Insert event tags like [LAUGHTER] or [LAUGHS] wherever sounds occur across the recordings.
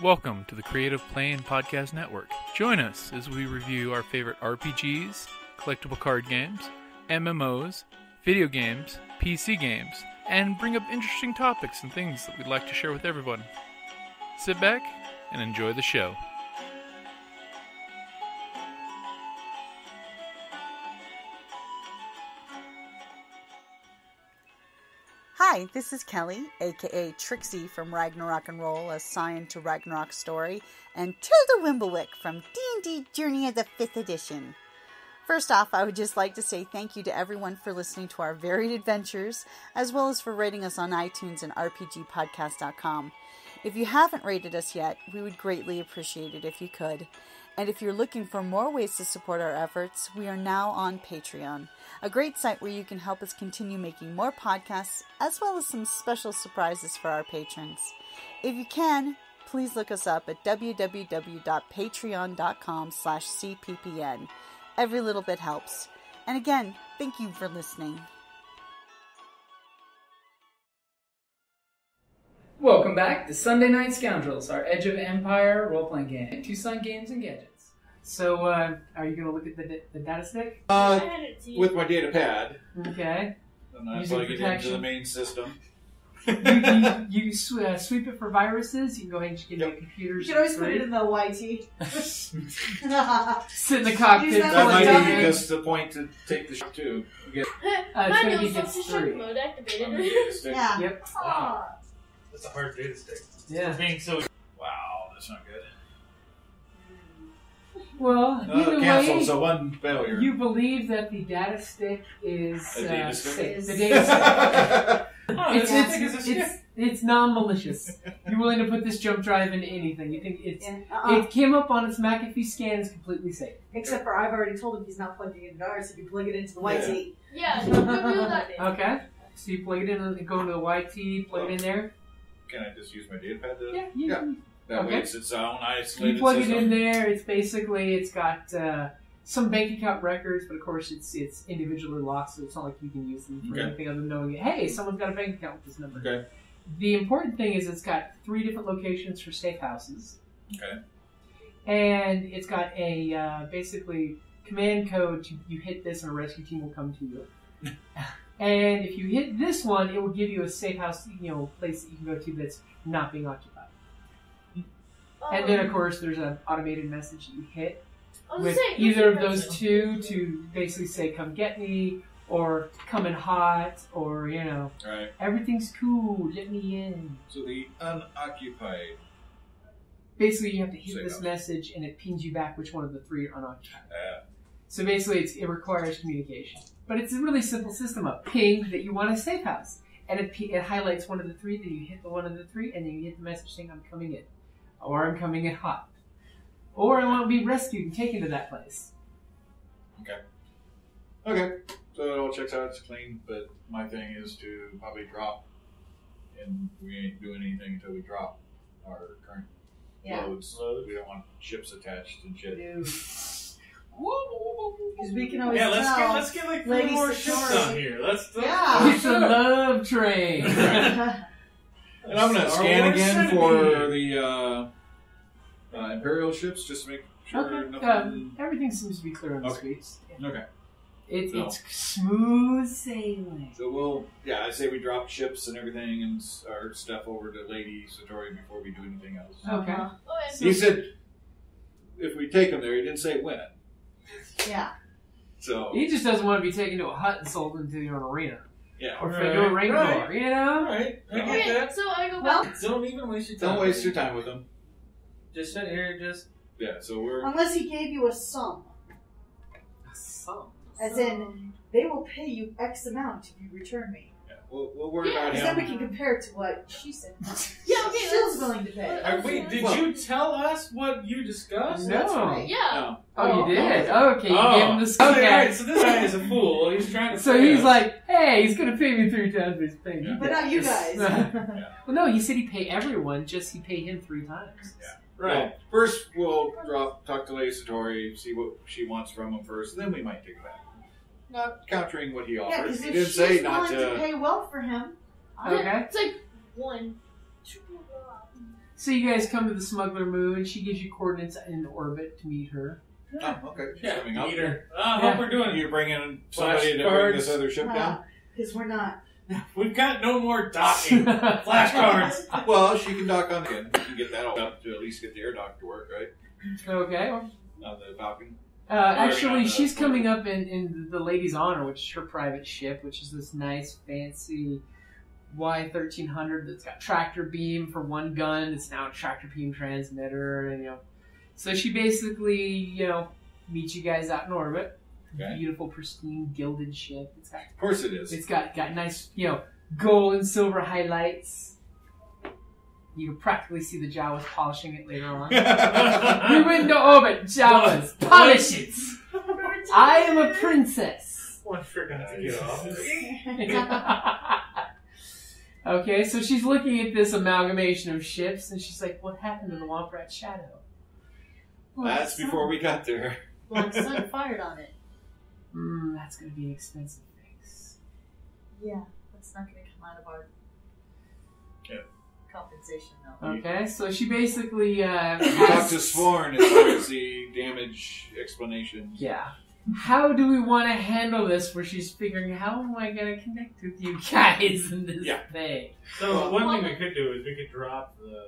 Welcome to the Creative Play and Podcast Network. Join us as we review our favorite RPGs, collectible card games, MMOs, video games, PC games, and bring up interesting topics and things that we'd like to share with everyone. Sit back and enjoy the show. Hi, this is Kelly, aka Trixie from Ragnarok and Roll, a Sign to Ragnarok story, and Tilda Wimblewick from D&D Journey of the 5th Edition. First off, I would just like to say thank you to everyone for listening to our varied adventures, as well as for rating us on iTunes and RPGpodcast.com. If you haven't rated us yet, we would greatly appreciate it if you could. And if you're looking for more ways to support our efforts, we are now on Patreon, a great site where you can help us continue making more podcasts, as well as some special surprises for our patrons. If you can, please look us up at www.patreon.com slash cppn. Every little bit helps. And again, thank you for listening. Welcome back to Sunday Night Scoundrels, our Edge of Empire role-playing game. Tucson Games and Gadgets. So, uh, are you going to look at the, the data stick? Uh, with my data pad, Okay. and I Using plug it into protection. the main system. you you, you sw- uh, sweep it for viruses. You can go ahead and just get Yep. the computers. You can always put it in the YT. [LAUGHS] Sit in the cockpit. Use that That might down. a be just the point to take the shot too. You get [LAUGHS] Uh, it's Mine gonna be gets three. mode activated. [LAUGHS] yeah. Yep. Aw. That's a hard data stick. Yeah. Being so Wow, that's not good. Well, Uh, either cancel. way, So one failure. you believe that the data stick is A uh, data stick? safe. The data stick. [LAUGHS] [LAUGHS] Oh, It's, it's, it's, it's, non-malicious. You're willing to put this jump drive into anything. You think it's Yeah, uh-uh. it came up on its McAfee scan is completely safe. Except for I've already told him he's not plugging it into ours, so you plug it into the YT. Yeah, so what do that is. [LAUGHS] Okay. So you plug it in and go into the YT, plug it in there. Can I just use my data pad? To, Yeah, you, Yeah. That Okay. way it's its own isolated you isolated plug it in there. It's basically it's got uh, some bank account records, but of course it's it's individually locked, so it's not like you can use them for Okay. anything other than knowing hey someone's got a bank account with this number. Okay. The important thing is it's got three different locations for safe houses. Okay. and it's got a uh, basically command code. To, you hit this, and a rescue team will come to you. [LAUGHS] and if you hit this one, it will give you a safe house, you know, place that you can go to that's not being occupied. And then, of course, there's an automated message that you hit with saying, either of those the two to basically say, "Come get me," or "Come in hot," or you know, All right. "Everything's cool, let me in." So the unoccupied. Basically, you have to hit this house. message, and it pings you back which one of the three are unoccupied. Uh, So basically, it's, it requires communication. But it's a really simple system of ping that you want a safe house. And it, it highlights one of the three, then you hit the one of the three, and then you hit the message saying, I'm coming in. Or I'm coming in hot. Or I want to be rescued and taken to that place. okay. Okay. So it all checks out. It's clean. But my thing is to probably drop, and we ain't doing anything until we drop our current Yeah. loads. We don't want ships attached and shit. Because we can always yeah, let's tell. get let's get like three Lady more ships Satori. on here. Let's, let's Yeah. It's a love train. [LAUGHS] And I'm gonna Star scan Wars again for the uh, uh, Imperial ships just to make sure okay. nothing. Um, everything seems to be clear on the Okay. streets. okay. It, So- It's smooth sailing. So we'll, yeah, I say we drop ships and everything and s- our stuff over to Lady Satori before we do anything else. Okay. Uh-huh. Oh, He said if we take them there, he didn't say when. Yeah. So He just doesn't want to be taken to a hut and sold into your own arena. yeah, Or Right, to a ring right. bar, you know? Alright, I get Okay, that. so I go Well, back. Don't even waste your time. don't waste your time with them. Just sit here, just. Yeah, so we're Unless he gave you a sum. Some. As in, they will pay you X amount if you return me. Yeah, we'll, we'll worry Yeah, about Because then we him. can compare it to what she said. [LAUGHS] Yeah, okay, She's let's- willing to pay. Uh, wait, did Well- you tell us what you discussed? No. That's right. Yeah. No. Oh, you did? Okay, you Oh. gave him the Okay, okay. alright, so this guy is a fool. He's trying to. So play he's us. like, hey, he's gonna pay me three times his payment. Yeah. But not you guys. [LAUGHS] well, no, he said he'd pay everyone, just he pay him three times. Yeah. right. Well, first we'll drop talk to Lady Satori, see what she wants from him first, then we might take it back. Not countering what he yeah, offered. because he if did she's say not willing to to. pay well for him, Okay. It's like one. two, So you guys come to the Smuggler Moon. She gives you coordinates in orbit to meet her. Oh, okay. She's Yeah, coming up. meet her. Ah, I Yeah. hope we're doing You bring in somebody to bring Flashcards. this other ship uh, down? Because we're not. [LAUGHS] We've got no more docking. [LAUGHS] Flashcards. [LAUGHS] Well, she can dock on again. You can get that all up to at least get the air dock to work, right? Okay. On the Falcon. Uh, actually, she's coming up in, in the Lady's Honor, which is her private ship, which is this nice, fancy Y thirteen hundred that's got tractor beam for one gun. It's now a tractor beam transmitter, and you know, so she basically you know meets you guys out in orbit. Okay. Beautiful, pristine, gilded ship. It's got Of course it is. it's got got nice you know gold and silver highlights. You can practically see the Jawas polishing it later on. [LAUGHS] we went into orbit, Jawas, polish it. [LAUGHS] I am a princess. One forgot to get off. [LAUGHS] okay, so she's looking at this amalgamation of ships, and she's like, "What happened to the Womp Shadow?" That's before we got there. Well, the sun fired on it. Hmm, that's gonna be an expensive fix. Yeah, that's not going to come out of our Yeah. Compensation, though. Okay, so she basically uh, We talked to Sworn as far as the damage explanation. Yeah. How do we want to handle this? Where she's figuring, how am I gonna connect with you guys in this Yeah. thing? So one thing we could do is we could drop the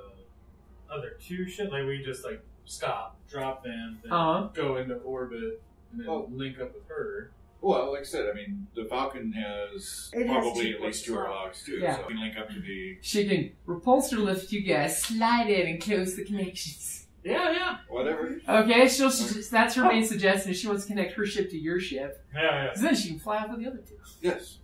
other two shit. Like we just like stop, drop them, then Uh-huh. go into orbit, and then Oh. link up with her. Well, like I said, I mean, the Falcon has It probably two at least two ports. airlocks too, Yeah. so we can link up to the She can repulsor lift you guys, slide in, and close the connections. Yeah, yeah, whatever. Okay, she'll. She, that's her main suggestion. If she wants to connect her ship to your ship, yeah, yeah. 'cause then she can fly off with the other two. Yes.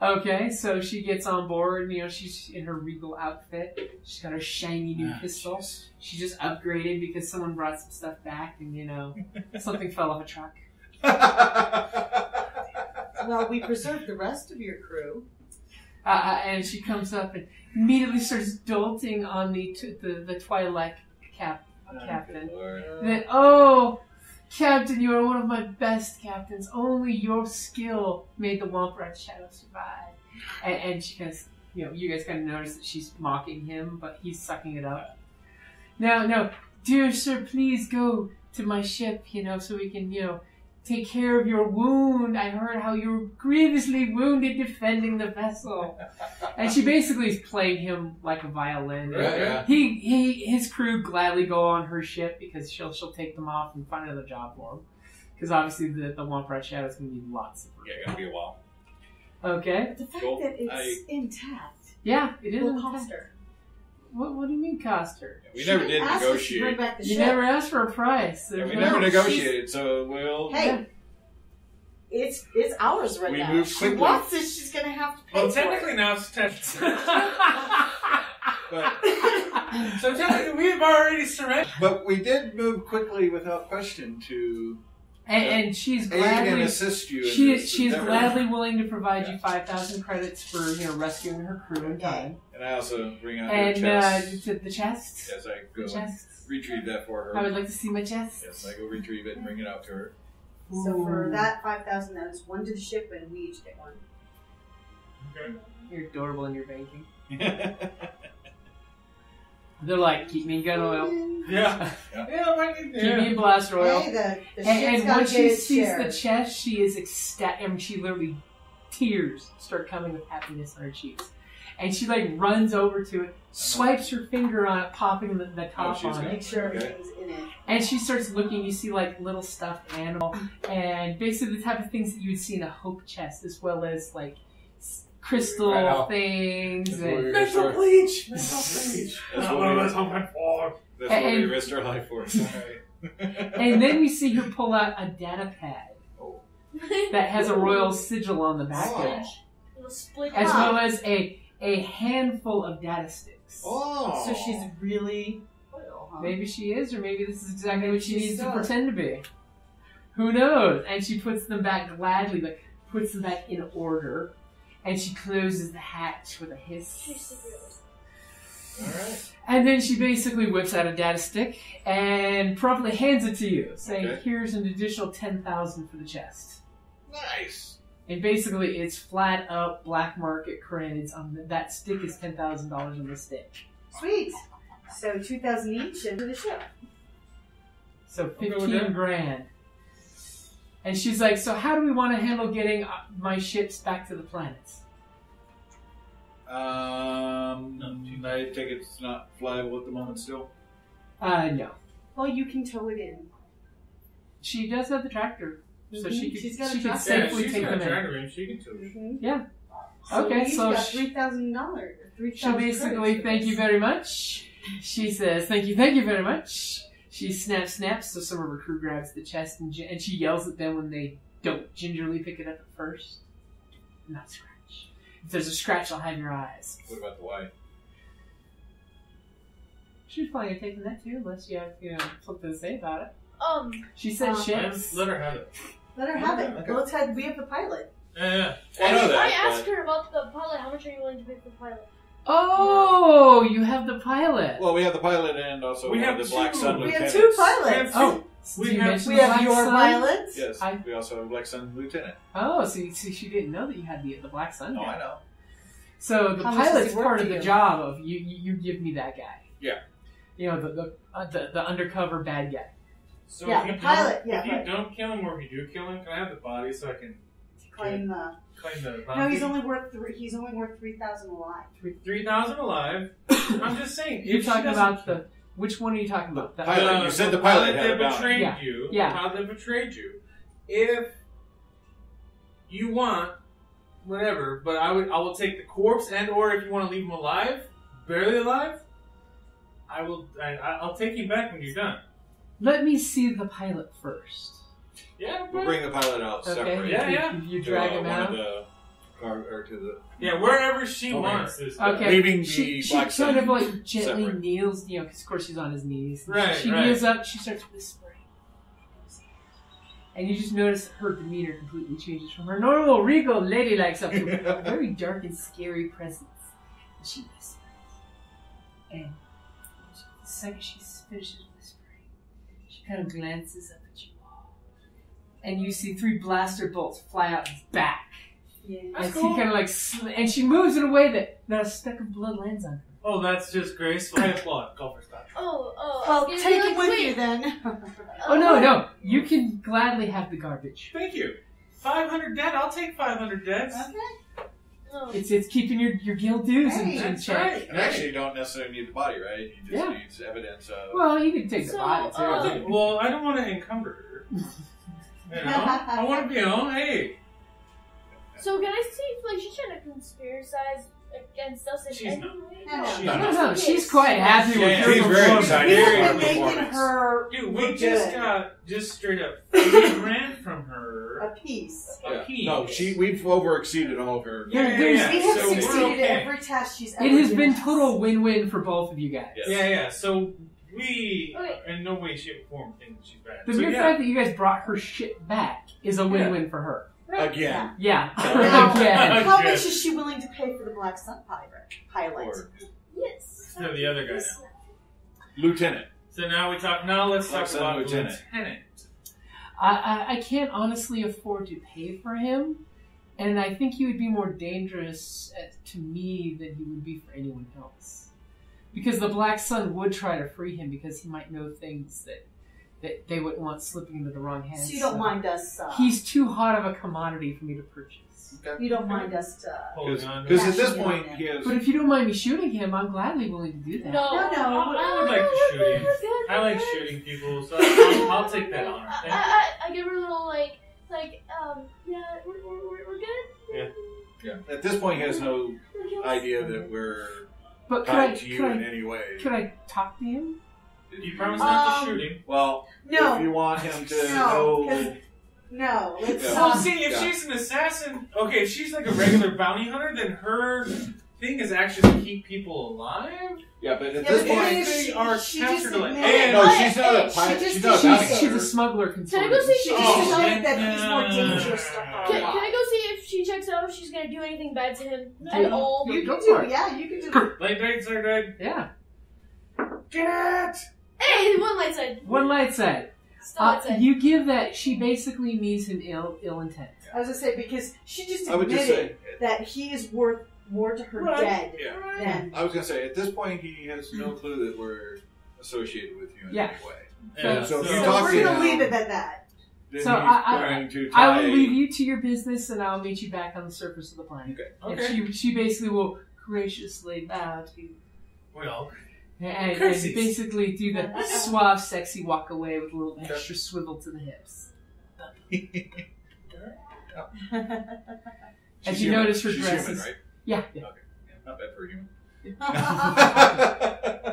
Okay, so she gets on board. You know, she's in her regal outfit. She's got her shiny new Ah, pistol. jeez. She just upgraded because someone brought some stuff back, and you know, [LAUGHS] something fell off a truck. [LAUGHS] Well, we preserved the rest of your crew. Uh, uh, and she comes up and immediately starts dolting on the t- the, the Twi'lek cap captain. Lord. That oh, Captain, you are one of my best captains. Only your skill made the Womp Rat Shadow survive. And, and she kind of, you know, you guys kind of notice that she's mocking him, but he's sucking it up. Now, now, dear sir, please go to my ship, you know, so we can, you know, take care of your wound. I heard how you were grievously wounded defending the vessel. [LAUGHS] And she basically is playing him like a violin. Right, yeah. He, he, his crew gladly go on her ship because she'll she'll take them off and find another job for them. Because obviously the the Womp Rat Shadow is going to need lots of Yeah, gonna be a while. Okay. The fact Cool. that it's I- intact Yeah, it is. will in cost her. What, what do you mean cost her? We She never didn't us to bring negotiate. back the You ship. never asked for a price. Yeah, There's we no- never she's- negotiated, so we'll. Hey, it's it's ours right We now. moved she quickly. wants it. She's gonna have to pay Well, for technically it. now it's attached. [LAUGHS] But so technically we've already surrendered. but we did move quickly without question to and, and she's aid and gladly assist you. in she this she is endeavor. gladly [LAUGHS] willing to provide you five thousand credits for you know rescuing her crew in time. And I also bring out And her uh, chest to the chest. as I The go and chest. retrieve that for her. I would like to see my chest. Yes, I go retrieve it and bring it out to her. So for Ooh. that five thousand, that's one to the ship, and we each get one. You're adorable in your banking. [LAUGHS] They're like, keep me in gun oil. Yeah. Yeah. Yeah, right in Keep me in there. blast oil. Hey, the, the and, ship's and gotta once get she its sees share. the chest, she is ecstatic. I mean, she literally tears start coming with happiness on her cheeks, and she like runs over to it, uh-huh. swipes her finger on it, popping the, the top oh, she's on gonna- it, Make sure Okay. everything's in it. and she starts looking. You see like little stuffed animal, and basically the type of things that you would see in a hope chest, as well as like s- crystal Right things That's and we Mental bleach. Mental bleach. That's what what we- I was hoping for. That's what we risked our life for. [LAUGHS] And then we see her pull out a data pad Oh. that has a royal [LAUGHS] sigil on the back of it. Split as up. well as a a handful of data sticks. Oh. So she's really loyal, huh? Maybe she is, or maybe this is exactly what she She's needs to pretend to be. Who knows? And she puts them back gladly, like puts them back in order, and she closes the hatch with a hiss. She's the realist. All right. And then she basically whips out a data stick and promptly hands it to you, saying, Okay. "Here's an additional ten thousand for the chest." Nice. And basically, it's flat up black market credits on the, that stick is ten thousand dollars on the stick. Sweet. So two thousand each into the ship. So Okay with 15 that. grand. And she's like, so how do we want to handle getting uh, my ships back to the planets? Um, I take it's not flyable at the moment still. Uh, no. Well, you can tow it in. She does have the tractor, so she Mhm. could She's got a she could tractor. Yeah, safely she's take got them a in. dragger room. She can tow it. Mm-hmm. Okay, he's so got she- three thousand dollars. Three She'll thousand. basically thank you very much. She says, "Thank you, thank you very much." She snaps, snaps. So some of her crew grabs the chest and, and she yells at them when they don't gingerly pick it up at first. Not scratch. If there's a scratch, I'll have your eyes. What about the wife? She's planning on taking that too, unless you have you know something to say about it. Um, She said Um, ships. Let her have it. Let her have it. Okay. Let's have we have the pilot. Yeah, yeah. I know that. I that. asked but- her about the pilot. How much are you willing to pay for the pilot? Oh, you have the pilot. Well, we have the pilot and also We one have of the Black two. Sun We have two pilots. oh, We have- We have Black your pilots. Yes, I- we also have a Black Sun lieutenant. Oh, so, you- so she didn't know that you had the the Black Sun. Oh, guy. I know. So the How pilot's part of the job of you. You, you give me that guy. Yeah. You know the the uh, the, the undercover bad guy. So Yeah, if you the pilot, yeah, if you don't kill him, or if you do kill him, can I have the body so I can Claim the. claim the bounty? No, he's only worth three. He's only worth three thousand alive. three thousand alive. [COUGHS] I'm just saying. You're if she talking doesn't- about the which one are you talking about? The, Pilot. you said the pilot had a bounty. betrayed Yeah. you. Yeah. How they betrayed you. If you want whatever, but I would I will take the corpse and or if you want to leave him alive, barely alive, I will I, I'll take you back when you're done. Let me see the pilot first. Yeah, We'll bring the pilot out Okay. separate. Yeah, yeah. You, you to, drag uh, him out. Of the car, or to the yeah, wherever she Over wants this. Okay. Leaving the she, she Black kind Sun of like gently separate. kneels, you know, 'cause of course she's on his knees. Right, She right. kneels up. She starts whispering. And you just notice her demeanor completely changes from her normal, regal, ladylike self to a [LAUGHS] very dark and scary presence. And she whispers. And the second she finishes whispering, she kind of glances up at you all. And you see three blaster bolts fly out his back. Yeah. And That's she cool. kind of like, sl- and she moves in a way that not a speck of blood lands on her. Oh, that's just graceful. I applaud. Go for Scott. Oh, oh. Well, take it be with like, you then. Oh no, no, you can gladly have the garbage. Thank you. Five hundred dead. I'll take five hundred deads. okay. No. It's it's keeping your your guild dues in, Hey, in That's check. right. And actually, you don't necessarily need the body, right? You just Yeah. need evidence of. Well, you can take the body too. uh, Well, I don't want to encumber her. [LAUGHS] You know, I want to be on. Hey, So can I see if like she's trying to conspiracize against us in She's any not. way? No, no. She's no, not. no, she's quite happy with Yeah, your she's very performance. excited. We've been making her dude, we just good. got just straight up three grand from her. a piece. A Yeah. piece. No, she. We've over exceeded all of her. Yeah, yeah, There's- yeah. We have So succeeded okay. at every task she's ever It has given been us. total win-win for both of you guys. Yes. Yeah, yeah. So we, Okay. in no way, shape, or form, think that she's bad. The so, mere yeah. fact that you guys brought her shit back is a win-win for her. Again. Yeah, [LAUGHS] Now, again. How Okay. much is she willing to pay for the Black Sun pilot? Pilot. Or Yes. So the other guy Yes. lieutenant. So now we talk. Now let's talk Like some about lieutenant. lieutenant. I, I, I can't honestly afford to pay for him, and I think he would be more dangerous uh, to me than he would be for anyone else. Because the Black Sun would try to free him because he might know things that, that they wouldn't want slipping into the wrong hands. So you don't mind us. Uh, He's too hot of a commodity for me to purchase. you don't mind us. Uh, Because at this point, he has. But if you don't mind me shooting him, I'm gladly willing to do that. No, No, no, I would like to shoot him. I like shooting people, so I'll, I'll take that honor. [LAUGHS] I, Thank you. I, I give her a little like, like, um, yeah, we're, we're, we're, we're good. yeah. At this point, he has no idea that we're But could I, tied to you could in I, any way. could I talk to him? You promise not to Um, shoot him. Well, no, if you want him to No, know. 'cause- no. Let's. Yeah. Well, Um, see, if Yeah. she's an assassin, okay, if she's like a regular bounty hunter, then her thing is actually to keep people alive. Yeah, but at Yeah, this but point. thing If is, they are she captured just alive, admitted- and No, she's not a She pilot. just She's not a bounty She's, she's a smuggler Can I consortium. go see She if just Oh, she's decided that yeah. he's more dangerous to her. Can, can I go see if she checks out if she's gonna do anything bad to him Yeah. at all? You Go can for do. it. Yeah, you can do. Late night, sir, night. Yeah. Get! Hey, one light side. One light side. Still Uh, light side. you give that she basically means him ill ill intent. I was gonna say because she just I would admitted just say. that he is worth more to her Right. dead Yeah. than. I was gonna say at this point he has no clue that we're associated with you in Yeah. any way. Yeah, So if So you talk we're gonna him- leave it at that. So I- I- I will leave you to your business, and I'll meet you back on the surface of the planet. Okay. Okay. she she basically will graciously bow to you. Well, And, and basically do the [LAUGHS] suave, sexy walk away with a little extra swivel to the hips. [LAUGHS] As you human. notice her She's dress human, is- right? Yeah, yeah. Yeah, not bad for a human.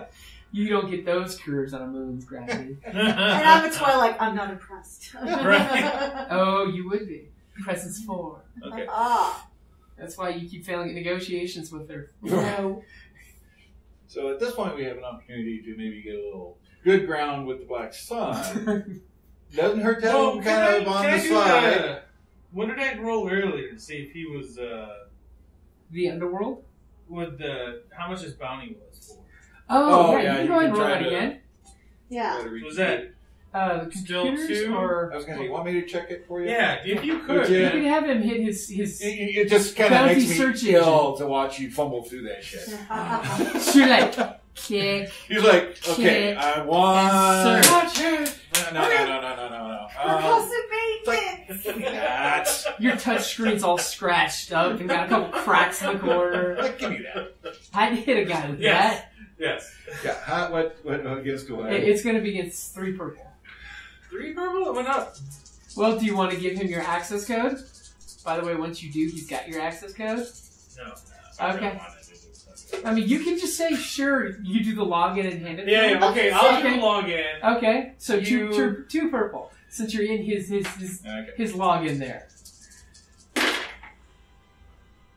[LAUGHS] You don't get those curves on a moon's gravity. [LAUGHS] And I'm a Twi'lek. I'm not impressed. Right. [LAUGHS] oh, you would be. Presence four. okay. Ah, That's why you keep failing at negotiations with her. no. So at this point, we have an opportunity to maybe get a little good ground with the Black Sun. Doesn't hurt to have Well, him can kind I- of on can I the do side. the- What did I roll earlier to see if he was uh, The underworld? what the how much his bounty was for? Oh, Oh, yeah, yeah, you you can go ahead and can roll try that to- again. Yeah. Gotta Was that. Uh, the Still computers two? or I was gonna say, you want me to check it for you? yeah? If you could, you? you can have him hit his his. It, it just kind of Bounty makes me search ill to watch you fumble through that shit. [LAUGHS] You're like [LAUGHS] kick. He's like, okay, Kick I want. and No, no, no, no, no, no, no, no. Um, Percussive maintenance. Give me that. Your touch screen's all scratched up and got a couple cracks in the corner. Like, give me that. I'd hit a guy with Yes. that. Yes. Yeah, how, what, what, what gets to what? It- It's going to be against three purple. Three purple. It went up. Well, do you want to give him your access code? By the way, once you do, he's got your access code. No. Okay. I mean, you can just say, sure, you do the login and hand it to Yeah, him. yeah. Okay, I'll Okay. do the login. Okay, so two, You- two, two purple. Since you're in his his his, Okay. his login there.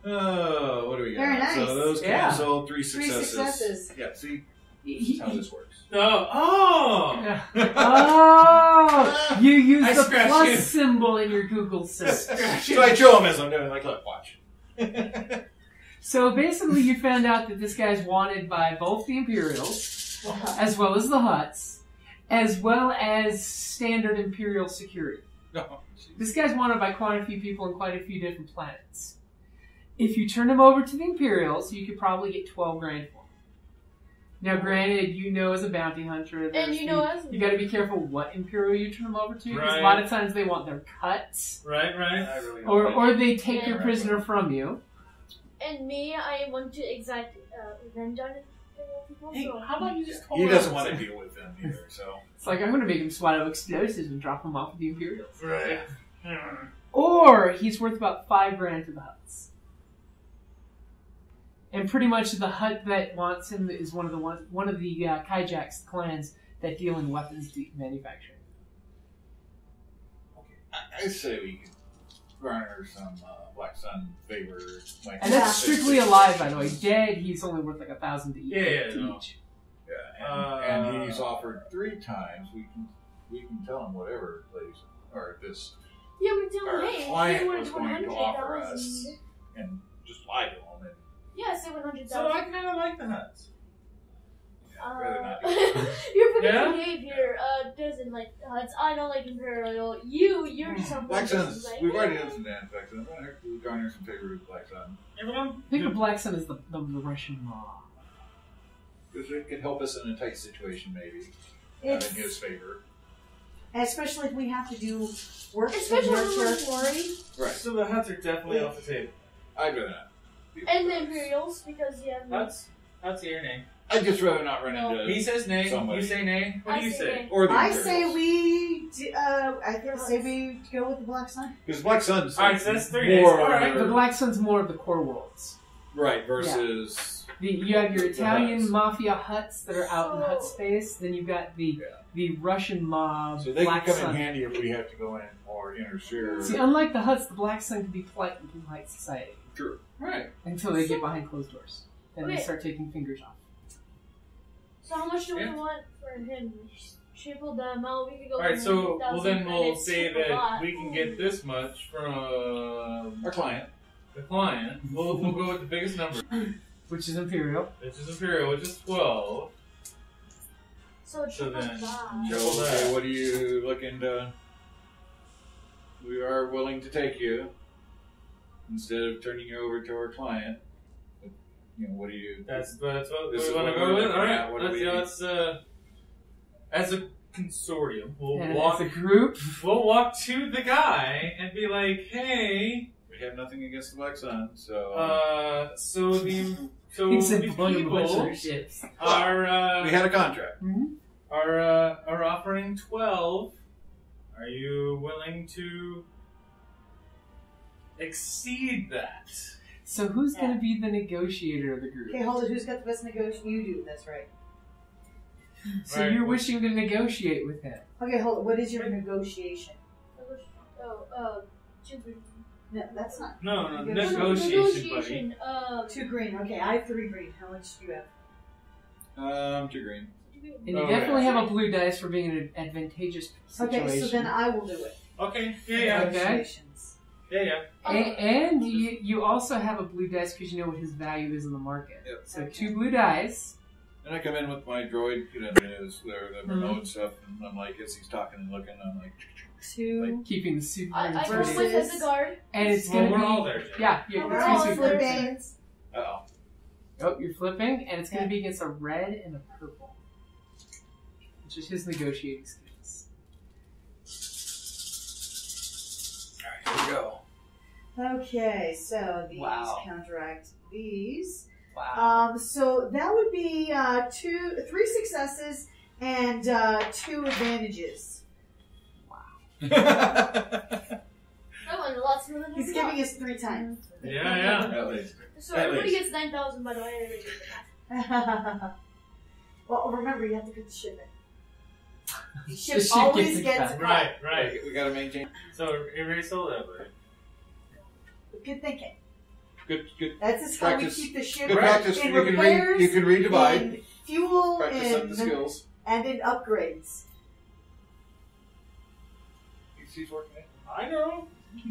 Oh, what do we got? Very nice. So those Yeah. cancel three Three successes. successes. Yeah, see He- this is how this works. No. Oh. [LAUGHS] Oh, [LAUGHS] you use I the plus you. symbol in your Google [LAUGHS] search. so I show him as I'm doing, like, look, watch. So basically, you found out that this guy's wanted by both the Imperials, as well as the Hutts, as well as standard Imperial security. [LAUGHS] no. This guy's wanted by quite a few people on quite a few different planets. If you turn him over to the Imperials, you could probably get 12 grand for him. Now, granted, you know as a bounty hunter, And you know as you got to be careful what Imperial you turn him over to, because Right. a lot of times they want their cuts, Right. Right. Really or like or they take your Yeah. prisoner from you. and me, I want to exact uh, revenge on people. Hey, how about you just? He doesn't want to deal with them either, so. It's like I'm going to make him swallow explosives and drop him off at the Imperials. Right. Or he's worth about five grand to the Hutts. And pretty much the Hutt that wants him is one of the one, one of the uh, kajidic clans that deal in weapons de- manufacturing. I, I say we could garner some uh, Black Sun favor. Like And that's Yeah. strictly alive, by the way. Dead, he's only worth like a thousand to each. Yeah, yeah, to no. each. Yeah, and, Uh, and he's offered three times. We can we can tell him whatever place or this Yeah, we tell Our him, hey, client say we're was going to offer us. and just lie to him and Yeah, say 100,000. So I kind of like the nuts. Yeah, I'd rather not. Uh, do [LAUGHS] that. your pretty Yeah? behavior uh, doesn't like Hutts. I don't like Imperial. You, you're just some Black person Sun's who's like, we've already done some dance Black Sun. I'm gonna garner some favor with Black Sun Everyone. Think of Black Sun as the, the, the Russian law. because it could help us in a tight situation maybe. It's, Having his favor. especially if we have to do work Especially with when nurture. we're. Right. So the hutts are definitely off the table. I'd rather not. be with And the those. Imperials, because you have Hutts. Hutts, your name. I'd just rather not run No. into He says nay. Somebody. You say nay. What I do you say say? nay. or the I say we. d- Uh, I think say we go with the Black Sun. because Black Sun's All right, so that's three more days. All right. The Black Sun's more of the core worlds. right versus The, you have your The Italian Hutts. mafia hutts that are out in hutt space. Then you've got the Yeah. the Russian mob. so they Black can come Sun. in handy if we have to go in or interfere. See, unlike the hutts, the Black Sun can be polite in polite society True. Right. until they get behind closed doors. Then they Okay. start taking fingers off. So how much do Yeah. we want for him? Triple the amount. We could go. All right. So well, then we'll say that we can get this much from Our client. the client. We'll, we'll go with the biggest number, [LAUGHS] Which is Imperial. which is Imperial, which is twelve. So So then- that. So, Triple okay, that. what are you looking to? We are willing to take you instead of turning you over to our client. You know, what do you? That's that's what This we is want to go with. looking All at. right, What do let's we- yeah, let's uh, as a consortium, we'll And walk. as a group, We'll walk to the guy and be like, "Hey, we have nothing against the Black Sun, so uh, so the [LAUGHS] so the employing a bunch of people ships. are uh, we had a contract. are uh, are offering twelve. Are you willing to exceed that? So who's Yeah. going to be the negotiator of the group? Okay, hold it. Who's got the best negotiation? You do. That's right. So Right, you're wishing to negotiate with him. Okay, hold it. What is your negotiation? Oh, uh, two green. No, that's not No, no, Nego- negotiation, buddy. Negotiation. Um, two green. Okay, I have three green. How much do you have? Um, to green. And you Oh, definitely yeah. have a blue dice for being in an advantageous situation. Okay, so then I will do it. Okay, yeah, yeah, Okay. Negotiations. yeah, yeah. A- and you, you also have a blue dice because you know what his value is in the market. Yep. So two blue dice. And I come in with my droid, you know, his their the Mhm. remote stuff, and I'm like, as he's talking and looking, I'm like, Two. keeping the super I, I come Versus- with as the guard. and it's Well, gonna we're be all there. Jay. yeah you're, We're it's all gonna be flipping. super- uh oh. oh you're flipping and it's gonna Yeah. be against a red and a purple which is his negotiating skills Alright, here we go. Okay, so these Wow. counteract these. wow Um, so that would be uh, two, three successes and uh, two advantages. That went a lot smoother than He's we giving thought. us three times. Yeah, yeah. At least. So At everybody least. gets 9,000 by the way. everybody gets that. [LAUGHS] well, remember you have to put the ship in. [LAUGHS] The ship, ship always gets gets, it a Right, cut. right. We gotta maintain. So erase all that, buddy. Good thinking. Good, good, That's just how we keep the ship good practice. in You can repairs, read. You can redivide. in fuel, Practice up the skills. and in upgrades. He's working it. I know. [LAUGHS]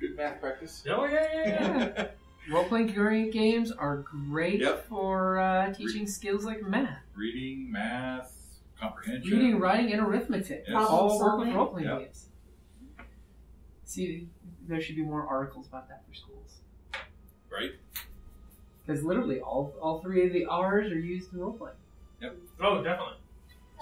Good math practice. Oh yeah, yeah, yeah. [LAUGHS] role-playing games are great Yep. for uh, teaching skills like math Reading, math, comprehension. reading writing and arithmetic Yes. all work with role-playing Yep. games see there should be more articles about that for schools Right. because literally all, all three of the r's are used in role-playing Oh, definitely.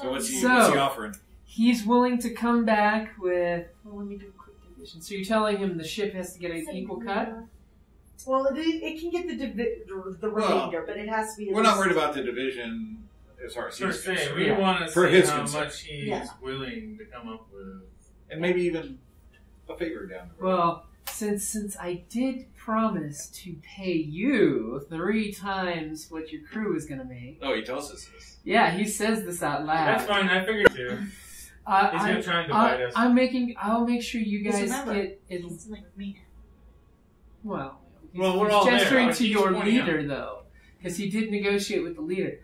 So what's he? So- what's he offering? He's willing to come back with. Well, let me do a quick division. So you're telling him the ship has to get an equal cut? Well, it, it can get the divi- the Well, remainder, but it has to be. We're not worried about the division as far as Sure, he's concerned. we Yeah. want to For see his how concern. much he's Yeah. willing to come up with. and maybe even a favor down the road. Well, since since I did promise to pay you three times what your crew is going to make. oh, he tells us this. Yeah, he says this out loud. That's fine. I figured too. Uh, He's I, gonna try and divide I, us. I'm making. I'll make sure you Just guys remember, get. It, He's dealing with me. well, he's, Well, we're he's all gesturing I to your pointing leader though, because he did negotiate with the leader.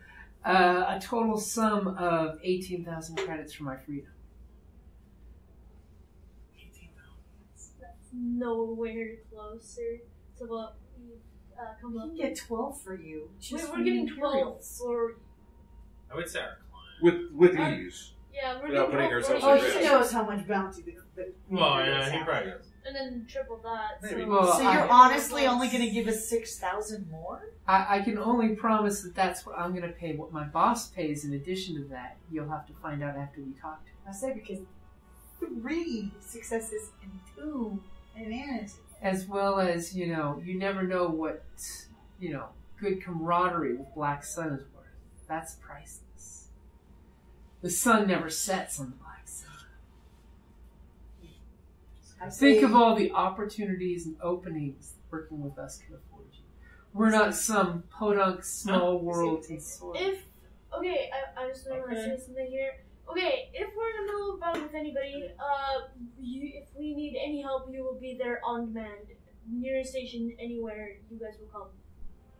Uh, a total sum of eighteen thousand credits for my freedom. That's nowhere closer to what we uh, come We up can with. get twelve for you. Wait, we're getting 12 for. I would say our client. With with Uh, ease. Yeah, we're Without getting putting 12 ourselves for- Oh, at he risk. knows how much bounty the. the Well, yeah, he have. probably does. And then triple that. Maybe. So. Well, So I- you're honestly only going to give us six thousand more? I, I can only promise that that's what I'm going to pay. What my boss pays in addition to that, you'll have to find out after we talk to him. I say because three successes and two advantages. As well as, you know, you never know what, you know, good camaraderie with Black Sun is worth. That's priceless. The sun never sets on the Black Sun. I Think say- of all the opportunities and openings working with us can afford you. We're not some podunk small world in sort. If okay, I, I just want to say something here. Okay, if we're in the middle of a battle with anybody, uh, you, if we need any help, you will be there on demand. Nearest station, anywhere, you guys will come.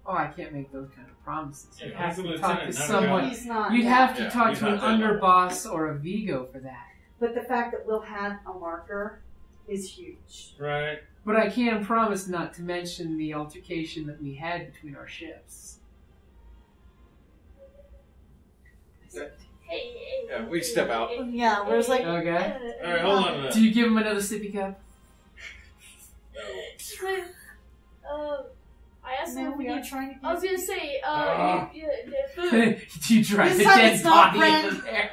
Oh, I can't make those kind of promises. Yeah, You have to talk to lieutenant, not a someone. He's not. You'd have to Yeah, talk to an not that underboss or a Vigo for that. But the fact that we'll have a marker is huge. Right. But I can promise not to mention the altercation that we had between our ships. Hey, hey, Yeah, we step out. hey, Yeah, where it's like- Okay. uh, All right, hold on a minute. Do you give him another sippy cup? Uh, I asked him you trying to I was gonna say, uh, Uh. [LAUGHS] you, yeah, the food. you drive This the time dead it's not body Ren. in there.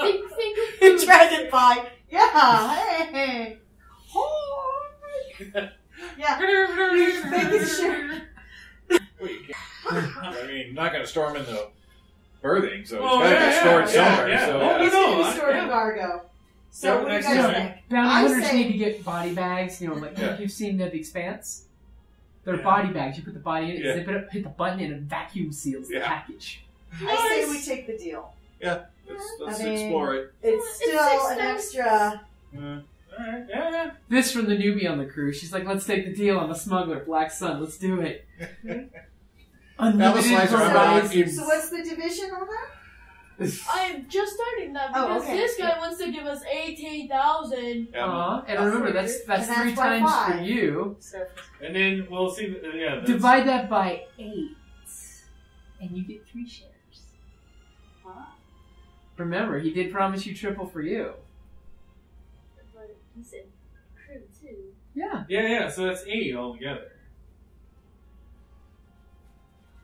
think, think of food. Dragon pie. Yeah. Hey. Oh. [LAUGHS] Yeah. Making sure. Well, you can't- I mean, not going to storm in the birthing, so it's Oh, got to yeah, be stored yeah, yeah, somewhere. yeah. So Oh, It's no, gonna be stored yeah. in cargo. So Yeah, what do you next guys time. think? Bounty I hunters say- need to get body bags, you know, like Yeah. you've seen the, the expanse. They're Yeah. body bags. You put the body in Yeah. zip it up, hit the button, and it vacuum seals the Yeah. package. I say we take the deal. let's, let's I mean- explore it. It's It's still an expensive. extra. Alright, yeah, yeah. This from the newbie on the crew. She's like, "Let's take the deal. I'm a smuggler, Black Sun. Let's do it." [LAUGHS] Unlimited slice around, horizons. So what's the division on that? [LAUGHS] I'm just starting that Oh, because okay. this guy wants to give us eighteen thousand. Yeah, Uh, and remember, that's that's And that's three by times for five. you. So And then we'll see. The, yeah, that's, Divide that by eight, and you get three shares. huh? Remember, he did promise you triple for you. But he said crew too. Yeah. Yeah, yeah. So that's eight altogether.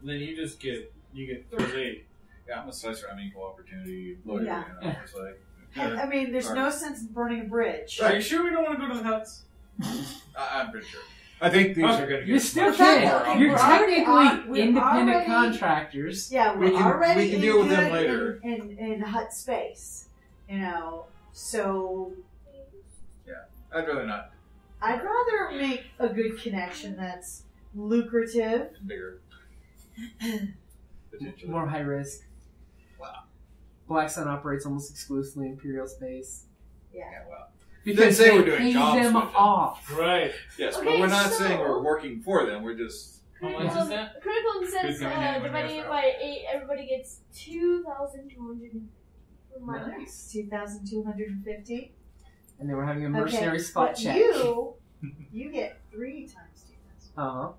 And then you just get you get those yeah, I'm a slicer. I'm equal opportunity lawyer. Yeah. You know, it's like, I I mean, there's no sense in burning a bridge. Are you sure we don't want to go to the hutts? [LAUGHS] I, I'm pretty sure. I think these are going to You get still can. can. You're We're opportunity. already technically uh, on- independent already- contractors. Yeah, we're We can- already we can deal with them later. In, in, in hutt space, you know. So Yeah, I'd rather not. I'd rather make a good connection that's lucrative. and bigger. Potentially. More high risk. Wow. Black Sun operates almost exclusively in Imperial space Yeah. Yeah, well. because say they we're doing pay jobs them with them. off. Right. Yes, but we're not so- saying we're working for them. We're just. How much Curriculum, is that? curriculum says Who's uh, when dividing it by eight, everybody gets two thousand two hundred. Nice. Two thousand two hundred and fifty. And then we're having a Okay. mercenary spot but check. you [LAUGHS] you get three times two thousand. Uh huh.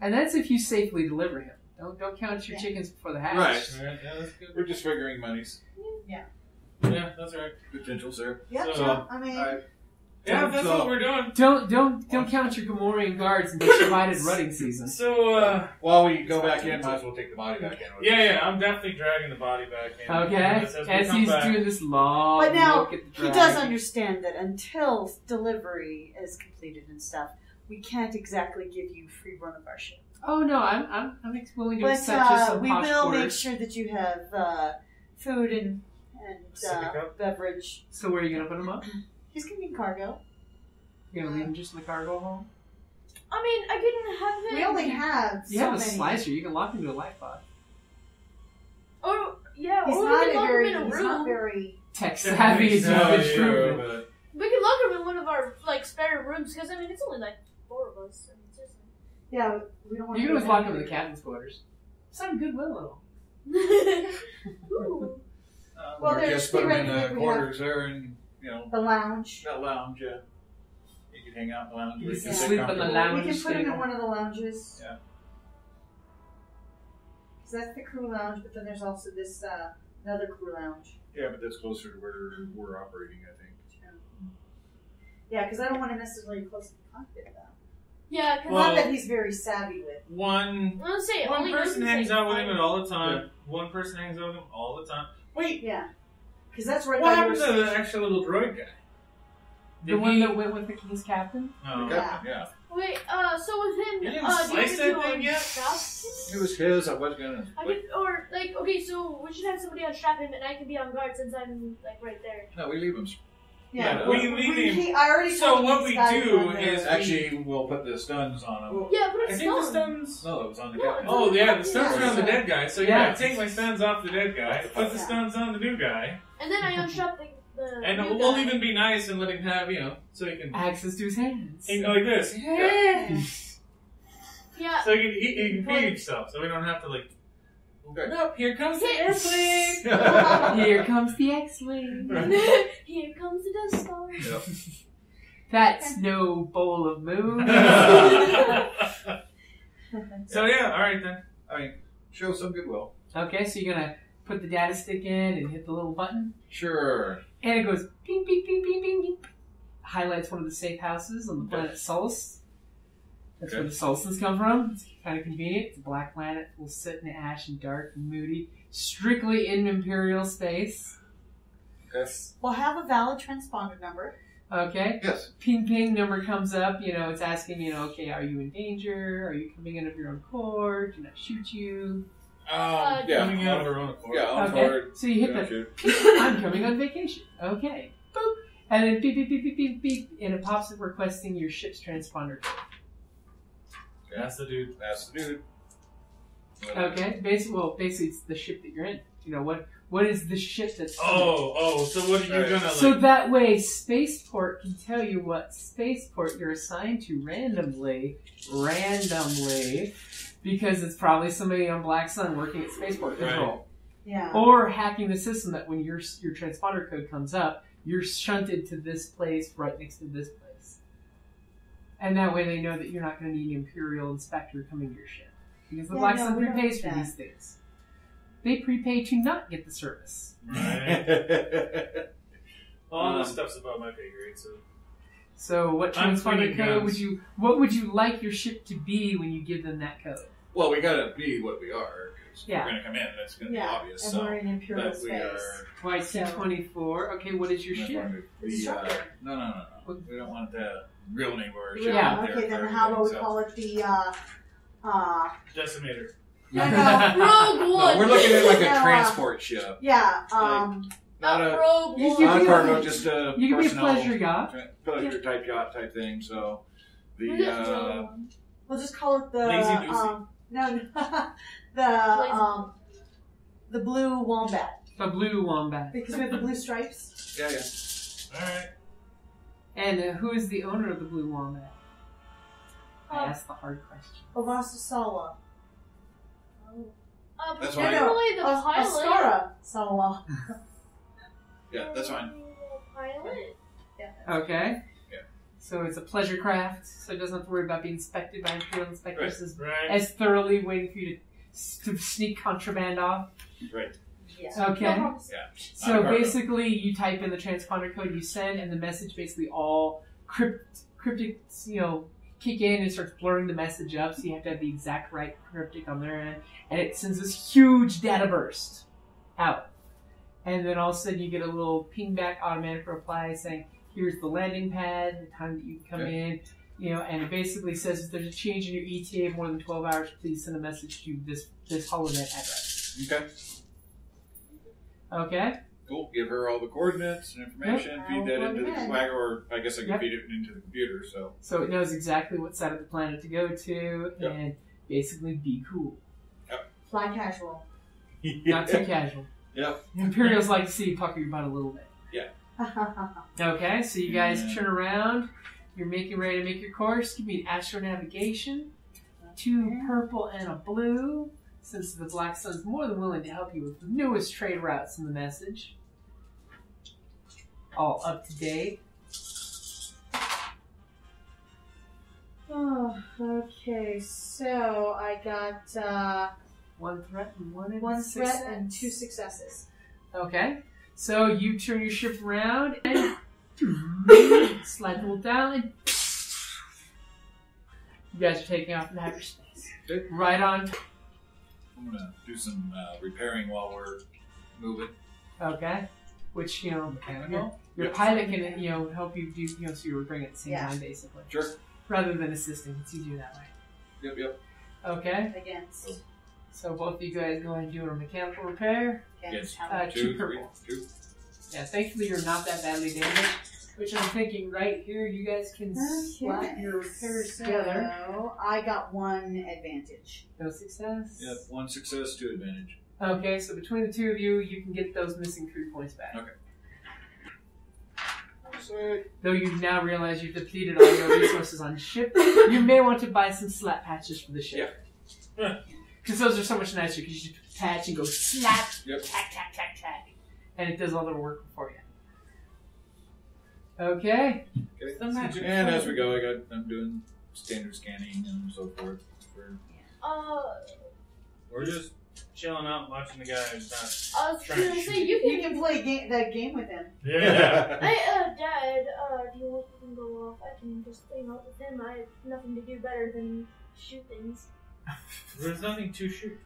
And that's if you safely deliver him. Don't don't count your Yeah. chickens before the hatch. Right. Alright, yeah, that's good. We're just figuring monies. Yeah, Yeah, that's right. Potential, sir. Yep. So- so, I mean, I, Yeah, that's So- what we're doing. Don't don't don't count your Gamorrean guards until [LAUGHS] divided rutting season. So, uh, while we go back in, might as well take the body back in. yeah, yeah, I'm definitely dragging the body back in. Okay, As- as as he's back. doing this long But now, look at the He does understand that until delivery is completed and stuff, we can't exactly give you free run of our ship. Oh no, I'm I'm I'm willing to But accept just uh, some we posh will make sure that you have uh, food and and uh, beverage. So where are you gonna put him up? [CLEARS THROAT] He's gonna be cargo. You gonna leave him just in the cargo hall? I mean, I couldn't have it. we only have You so have a many. slicer. You can lock him to a life pod. Or yeah, He's or we can lock very. him in a He's room. not very. Tech [LAUGHS] savvy is Yeah, yeah, but- We can lock him in one of our like spare rooms because I mean it's only like four of us. And it's just... Yeah, we don't want. You to can always put lock him him in in the captain's quarters. Some goodwill and [LAUGHS] all. Ooh. Uh, Well, or there's just put them in theoretically the we quarters there and, you know, the lounge. that lounge, yeah. You can hang out in the lounge. You or can sit sleep in the comfortable. lounge. We can put him in stable. one of the lounges. Yeah. So that's the crew lounge, but then there's also this uh, another crew lounge. Yeah, but that's closer to where we're operating, I think. Yeah, because I don't want to necessarily close to the cockpit though. Yeah, because Well- Not that he's very savvy with. One I'm gonna say one only person doesn't hangs out with him at all the time. One person hangs out with him all the time. Wait, Yeah, because that's right. what happened to the actual little droid guy? The Did one that went with the king's captain. Oh. Yeah. Yeah. Wait, uh, so with him, You didn't uh, do you slice have that thing um, yet? It was his. I was gonna. I could, or like, okay, so we should have somebody unstrap him, and I can be on guard since I'm like right there. no, we leave him. Yeah, Yeah, we leave him- he- I already So what we do is Actually, we'll put the stuns on him. Yeah, but I it's think the done. stuns. No, oh, it was on the No, captain. it's Oh yeah, the stuns are on the dead guy. So Yeah. yeah, take my stuns off the dead guy, put the Yeah. stuns on the new guy, And then I unstrap the. the and new we'll guy. even be nice and let him have you know, so he can Access to his hands. he can go like this, Yeah. so he can eat, he can feed himself, so we don't have to like. Okay. Nope, here comes the airplane. [LAUGHS] [LAUGHS] [LAUGHS] Here comes the X-wing. Here comes the Death Star. Yep. That's no bowl of moon. so yeah, all right then. I mean, show some goodwill. okay, so you're gonna put the data stick in and hit the little button, Sure. and it goes ping, ping, ping, ping, ping, ping. Highlights one of the safe houses on the planet Solus. That's Okay. where the Solstice come from. It's kind of convenient. It's a black planet. Will sit in the ash and dark and moody. Strictly in Imperial space. Yes. We'll have a valid transponder number. Okay. Yes. Ping ping number comes up. You know, it's asking. You know, okay, are you in danger? Are you coming in of your own accord? Do not shoot you. Uh, yeah. Coming out of our own accord. Yeah, on Okay. forward. So you hit Yeah, the. [LAUGHS] I'm coming on vacation. Okay. Boop. And then beep, beep, beep, beep, beep, beep. And it pops up requesting your ship's transponder code. That's the dude. That's the dude. Okay. Basically, well, basically, it's the ship that you're in. You know, what what is the ship that's. Oh, oh, so what are you Right. gonna like? So that way, Spaceport can tell you what spaceport you're assigned to randomly, randomly, because it's probably somebody on Black Sun working at Spaceport Right. Control. Yeah. or hacking the system that when your your transponder code comes up, you're shunted to this place right next to this place, and that way they know that you're not going to need an imperial inspector coming to your ship because the Yeah, Black no, Sun we prepays for that. these things. They prepay to not get the service. Right. [LAUGHS] All Um, this stuff's above my pay grade, so. So, what I'm transponder code guns. would you? What would you like your ship to be when you give them that code? well, we gotta be what we are. 'cause Yeah. We're gonna come in. That's gonna Yeah, be obvious. and so we're in Imperial that we space. are. Twice So- two twenty four. Okay, what is your ship? why we- It's we, uh, no, no, no, no. We don't want the real name of our. Yeah. out there Okay, for then how about we everything, so- call it the uh uh Decimator. no, [LAUGHS] no, Rogue No, we're looking at like a No, uh, transport ship, yeah, um not Not a Rogue You- One. not can- cargo, just a You can be a personnel- pleasure yacht. tra- pleasure type yacht type thing. So the uh, we'll just call it the Lazy Goosey. um no, [LAUGHS] no the um the blue wombat The blue wombat. because we have the blue stripes. yeah, yeah. Alright. And uh, who is the owner of the blue wombat? I Um, asked the hard question. Ovasu Salwa. Uh, That's No, fine. no, particularly the Os- pilot. Oscara Sawa. Yeah, that's fine. The pilot. Okay. Yeah. So it's a pleasure craft, so it doesn't have to worry about being inspected by imperial inspectors as, Right. as thoroughly waiting for you to, s- to sneak contraband off. Right. Yes. Okay. No problem. So Not a cargo. basically, you type in the transponder code you send, and the message basically all crypt, cryptic, you know, kick in and starts blurring the message up. So you have to have the exact right cryptic on their end, and it sends this huge data burst out. And then all of a sudden, you get a little ping back automatic reply saying, "Here's the landing pad, the time that you can come in." You know, and it basically says if there's a change in your ETA of more than 12 hours, please send a message to this this holonet address. Okay. Okay. Cool. Give her all the coordinates and information. Yep. Feed that I'll into the plug it in. swagger, or I guess I can Yep. feed it into the computer. So So it knows exactly what side of the planet to go to Yep. and basically be cool. Yep. Fly casual. [LAUGHS] Not too casual. Yep. Imperials like to see you pucker your butt a little bit. Yeah. [LAUGHS] Okay, so you guys Yeah. turn around. You're making ready to make your course. Give me an astro navigation. Two purple and a blue. Since the Black Sun's more than willing to help you with the newest trade routes in the message. All up to date. oh, okay, so I got uh, One threat and one, one threat success. and two successes. Okay. So you turn your ship around and [COUGHS] slide the down and you guys are taking off into hyperspace. Good. Right on. I'm gonna do some uh, repairing while we're moving. Okay. Which, you know, Mechanical. your Yep. pilot can, you know, help you do, you know, so you're bringing at the same Yeah. time, basically. Sure. Rather than assisting. It's easier that way. Yep. Yep. Okay. Against. So both of you guys go ahead and do a mechanical repair. against Yes. how Uh, many? two Two, three, purple. two. Yeah, thankfully you're not that badly damaged. Which I'm thinking right here, you guys can slap your pairs together. So I got one advantage. No success. Yep. One success, two advantage. Okay, so between the two of you, you can get those missing three points back. Okay. Sweet. Though you now realize you've depleted all your resources on the ship, you may want to buy some slap patches for the ship. Yeah. Because those are so much nicer, because you just patch and go slap, Yep. tack, tack, tack, tack. And it does all the work for you. Okay. Okay. The magic And as we go, I got I'm doing standard scanning and so forth. For Uh, We're just chilling out, watching the guy who's not. I was Trying to gonna shoot say you You can. can play game, that game with him. Yeah. [LAUGHS] Hey, uh, [LAUGHS] Dad, uh, do you want to go off? I can just hang out with him. I have nothing to do better than shoot things. There's nothing to shoot.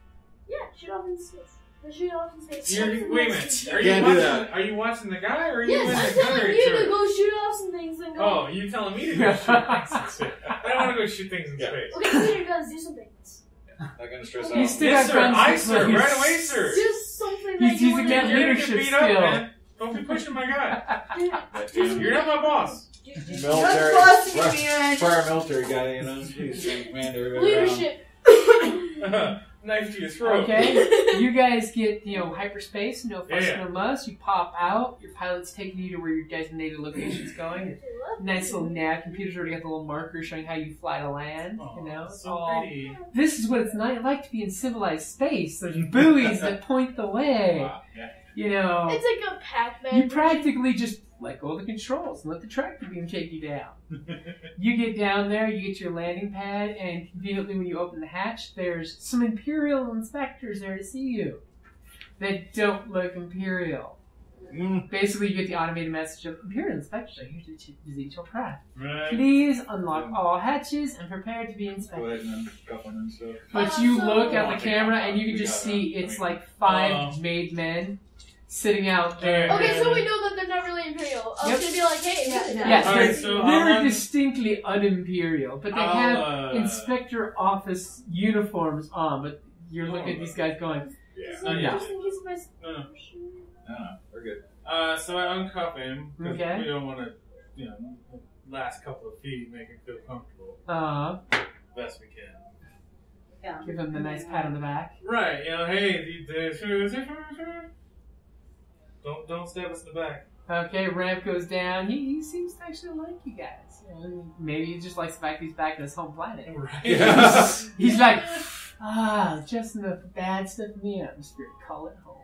Yeah, shoot off in space. Or shoot off in space. You're, Something wait a minute. Are you Can't do watching? that. Are you watching the guy, or are you in Yes, the I'm [LAUGHS] telling you to go shoot off some things and go. Oh, you telling me to go shoot things in space? I don't want to go shoot things in Yeah. space. Okay, clear your guns. Do some things. Not gonna stress You out. still Yes, got sir. guns I, sir. place. Right away, sir. Do something He's that you using want that to You're gonna get beat skill. up, man. Don't be pushing my guy. [LAUGHS] You're not my boss. Military, Just bossy, right. man. prior military guy, you know, he's in command everybody. Leadership. [LAUGHS] Knife to your throat. Okay, [LAUGHS] you guys get you know hyperspace, no fuss, Yeah. no muss. You pop out. Your pilot's taking you to where your designated location's going. Nice little nav. Computer's already got the little marker showing how you fly to land. Aw, You know, so all- pretty. This is what it's not like to be in civilized space. There's buoys that point the way. Wow. Yeah. You know, It's like a Pac-Man. you practically just let go of the controls and let the tractor beam take you down. [LAUGHS] You get down there, you get your landing pad, and conveniently when you open the hatch, there's some Imperial inspectors there to see you that don't look Imperial. Mm. Basically, you get the automated message of Imperial inspectors are here to ch- visit your craft. Right. Please unlock all hatches and prepare to be Go inspected. ahead and them and. But you look at the camera and you can just see it's like five Um, made men sitting out there. Okay, so we know that they're not really Imperial. I was Yep. gonna be like, hey, Yeah, who's no. Yes, Alright, they're, so they're I'll- distinctly unimperial, but they I'll, have uh, inspector office uniforms on. But you're looking at these guys going, Yeah. No, yeah. Just my No, no. No, no, we're good. Uh, so I uncuff him. 'cause Okay. We don't want to, you know, last couple of feet make him feel comfortable uh, best we can. Yeah. give him the nice pat on the back. Right. You know, hey, the, the, don't don't stab us in the back. Okay, ramp goes down. He, he seems to actually like you guys. You know, maybe he just likes the fact he's back in his home planet. Right. [LAUGHS] Yeah. He's like, ah, just enough bad stuff in the atmosphere. Call it home.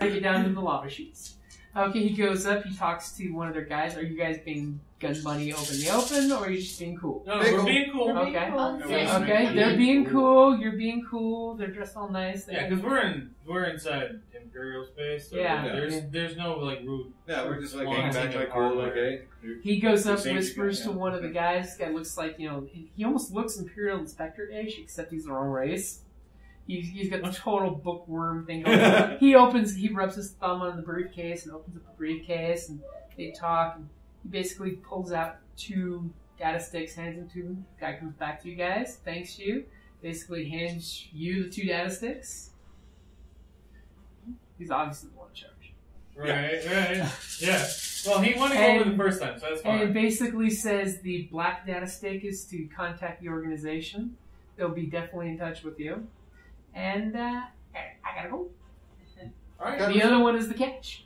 Take it down to the lava sheets. Okay, he goes up. He talks to one of their guys. Are you guys being gun bunny open the open, or are you just being cool? No, we're ol' being cool. We're Okay. Oh, Yeah, Okay, they're being cool. You're being cool. They're dressed all nice. Yeah, because we're in we're inside imperial space. So Yeah. There's Yeah. there's no like rude. Yeah, we're just like Long hanging back like cool, hardware. like hey. He goes up, whispers guy, to one of the guys. This guy looks like you know, he he almost looks Imperial Inspector-ish, except he's the wrong race. He's, he's got the total bookworm thing [LAUGHS] going on. he opens, he rubs his thumb on the briefcase and opens up the briefcase, and they talk. And he basically pulls out two data sticks, hands them to him. Guy comes back to you guys, thanks you. Basically hands you the two data sticks. He's obviously the one in charge. Right. Right. Yeah. Well, he wanted to go over the first time, so that's fine. And it fine. basically says the black data stick is to contact the organization. They'll be definitely in touch with you. And uh, I gotta go. All right. The other one is the cash.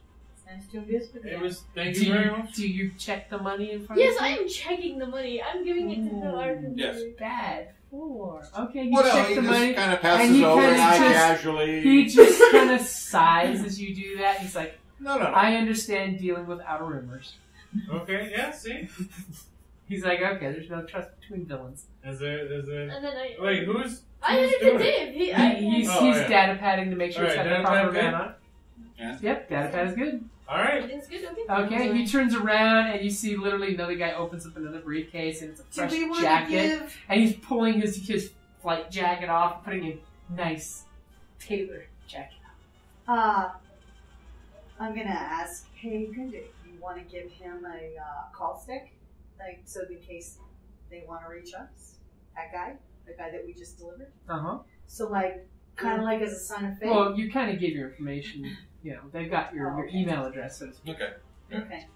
Nice to visit It was. Thank Do you very much. do you check the money in front Yes, of I am checking the money. I'm giving it to the Ooh, yes. Bad four. Okay, you Well, no, check he the just money. kind of and passes he over, kinda and I just- casually. He just kind of sighs as you do that. He's like, no, no, no. I understand dealing with Outer Rimmers. Okay. Yeah. See. [LAUGHS] He's like, okay, there's no trust between villains. Is there? Is there? And then I. Wait. Who's? I had who's it to doing Dave. He, He, I, he's Oh, he's yeah. data padding to make sure it's got the proper pad man good? on it. Yeah. Yep, data pad is good. All right. It's good. Okay. Okay, he turns around and you see literally another guy opens up another briefcase and it's a Do fresh we jacket. give? And he's pulling his his flight jacket off, putting a nice tailor jacket. Uh, I'm gonna ask Hagen, do you want to give him a uh, call stick, like so in case they want to reach us? That guy, the guy that we just delivered. Uh huh. So like, kind of like as a sign of faith. Well, you kind of give your information. You know, they've got your, Oh, your okay. email address, so to speak. Okay. okay.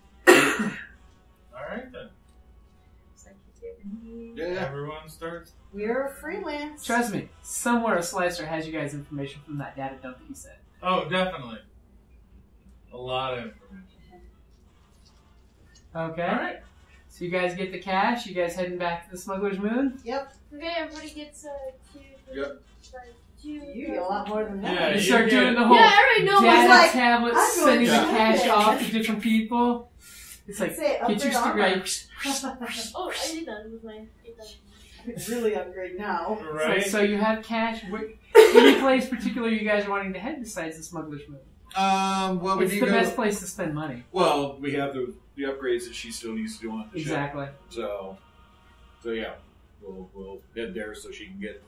All right then. It's like you're giving me- Yeah, yeah. Everyone starts. We're freelance. Trust me, somewhere a slicer has you guys information from that data dump that you said. Oh, definitely. A lot of information. Okay. All right. So you guys get the cash. You guys heading back to the Smuggler's Moon. Yep. Okay, everybody gets uh, two. Yep. Five, two. You get a lot more than that. Yeah, you you start get- doing the whole Yeah, I already know. data like, tablet, sending the cash shopping. off to different people. It's like Say get your upgrade sticker armor. right. [LAUGHS] Oh, I did that with my. eight thousand. [LAUGHS] could really upgrade now. Right? So, so you have cash. Where, any place particular you guys are wanting to head besides the Smuggler's Moon? Um, well, we It's do the go- best place to spend money. Well, we have the the upgrades that she still needs to do on the ship. Exactly. So, so yeah, we'll we'll head there so she can get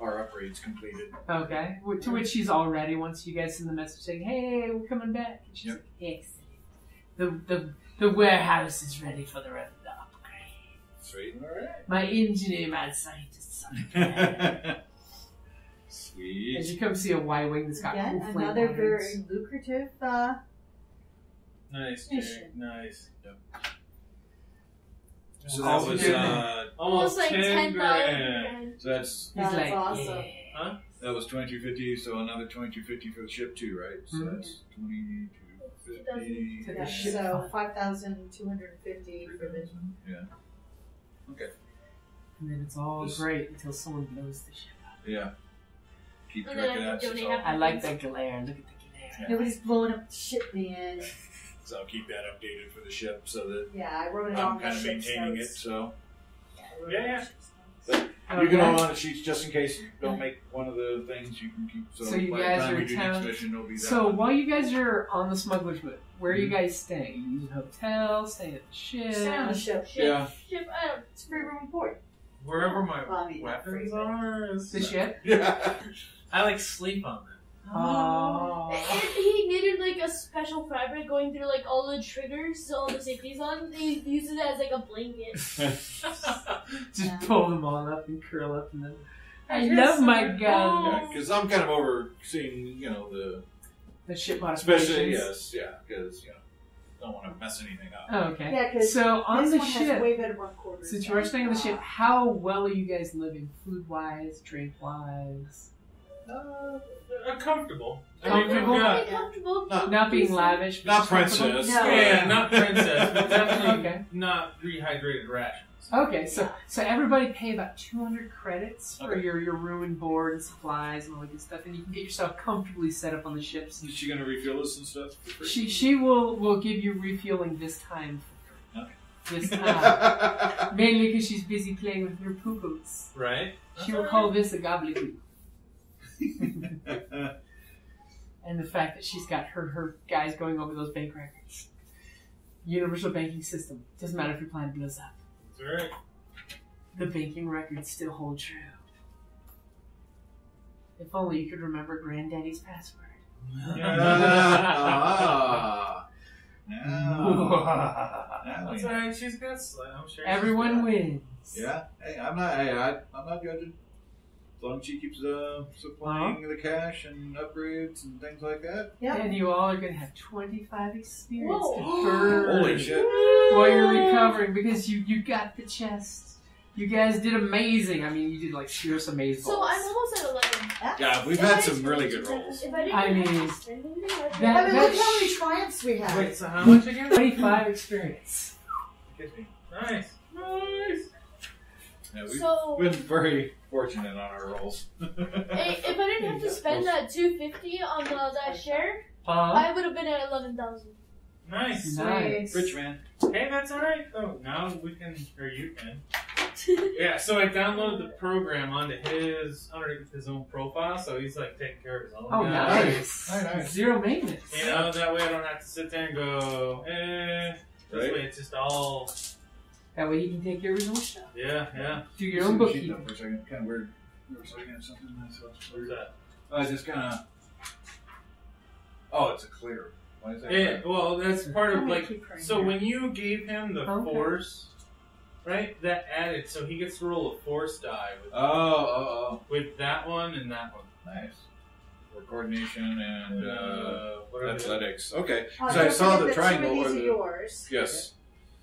our upgrades completed. Okay. To which she's all ready once you guys send the message saying, "Hey, we're coming back." And she's Yep. like, "Excellent. The the the warehouse is ready for the rest of the upgrade. Sweet. All My engineer, my scientists." are [LAUGHS] right. As Sweet. you come see a Y-wing that's got Again, cool flame another patterns. very lucrative. Uh, nice, Mission. Jake. Nice. So that was uh, Almost, like 10 ten grand. so that's That's like, awesome. "Yeah." that was twenty two fifty. So another twenty two fifty for the ship too, right? So Mhm. that's twenty two fifty. To the Yeah, ship so five thousand two hundred fifty for the. Yeah. Okay. And then it's all Just- great until someone blows the ship up. Yeah. Keep And track then of I that. donate So, I like that glare. Look at the glare. Nobody's blowing up the ship, man. So I'll keep that updated for the ship so that Yeah, I wrote it I'm on the kind of ship's maintaining it. notes. So Yeah, I wrote Yeah, it on the yeah. ship's notes. you can Okay. hold on to sheets just in case you don't make one of the things you can keep. So, So you by guys the time are we do town- mission, it'll be that. So one. while you guys are on the smuggler's boat, where are you Mhm. guys staying? You using a hotel, staying at the ship? Stay on the ship. Ship, Yeah. ship, I don't It's free room and board. Wherever my Well, I mean, not weapons free, are. is- The ship? [LAUGHS] yeah. I like sleep on them. Oh. And he needed like a special fabric going through like all the triggers, so all the safeties on. He used it as like a blanket. [LAUGHS] [LAUGHS] Just Yeah. pull them all up and curl up and then. I Yes, love my sir. gun. Yeah, because I'm kind of overseeing, you know, the The ship modifications. especially yes, yeah, because you know, don't want to mess anything up. Oh, okay. Yeah, 'cause so on this the one ship, has way better run quarters. since you are than, staying on the ship, how well are you guys living, food wise, drink wise? Uh, uh, comfortable. I mean, we've Comfortable? got. Pretty comfortable. Not, Not being lavish, but not just comfortable? princess. No. Yeah, not princess, but [LAUGHS] definitely Okay. not rehydrated rations. Okay, so so everybody pay about two hundred credits for Okay. your your room and board and supplies and all that good stuff, and you can get yourself comfortably set up on the ships. Is she gonna refill us and stuff? for free? She she will will give you refueling this time. Okay. This [LAUGHS] time, mainly because she's busy playing with her poo-poos. Right? She will call this a gobbledygook. And the fact that she's got her her guys going over those bank records. Universal banking system doesn't matter if your planet blows up. That's right. The banking records still hold true. If only you could remember Granddaddy's password. ah, now, now That's we know. alright, she's got I'm sure. Everyone wins. Yeah, hey, I'm not. Hey, I, I'm not judging. As long as she keeps uh, supplying the cash and upgrades and things like that. Yeah. And you all are going to have 25 experience Whoa. to burn [GASPS] Holy shit! while you're recovering because you, you got the chest. You guys did amazing. I mean, you did like serious amazing. So I'm almost at eleven. Yeah, we've If had I some really good rolls. I I mean, to spend that- I mean, look how many triumphs we have. Wait, so how much again? [LAUGHS] 25 experience. Nice. Nice. Yeah, we've So been very fortunate on our rolls. if I didn't have to [LAUGHS] spend that two fifty on the, that share, Huh? I would have been at eleven thousand. Nice. Nice. Rich man. Hey, that's alright though. Now we can, or you can. [LAUGHS] Yeah, so I downloaded the program onto his, underneath his own profile, so he's like taking care of his own. Oh, guys. nice. Nice, nice. Zero maintenance. You know, that way I don't have to sit there and go, eh. This Right. way it's just all, That way he can take care of his own stuff. yeah, yeah. Do your own Sheet bookkeeping. for a second. Kind of weird. You were looking at something myself. What's that? I just kind of. Oh, it's a clear. Why is that? Yeah, well, that's [LAUGHS] part I'm of gonna like. keep praying So here. when you gave him the Okay. force, right? That added, so he gets to roll a force die with, Oh, oh, with that one and that one. oh. Nice. For coordination and uh, whatever. athletics. Okay. Uh, So I saw forget the triangle Two of these the- are yours. Yes.